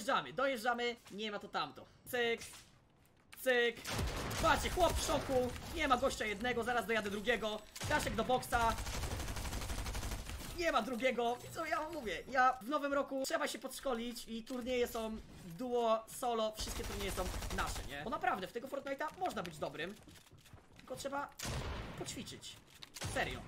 dojeżdżamy, dojeżdżamy, nie ma to tamto. Cyk, cyk. Patrzcie, chłop w szoku, nie ma gościa jednego, zaraz dojadę drugiego. Daszek do boksa. Nie ma drugiego. I co ja mówię? Ja w nowym roku trzeba się podszkolić i turnieje są duo, solo, wszystkie turnieje są nasze, nie? Bo naprawdę w tego Fortnite'a można być dobrym. Tylko trzeba poćwiczyć. Serio.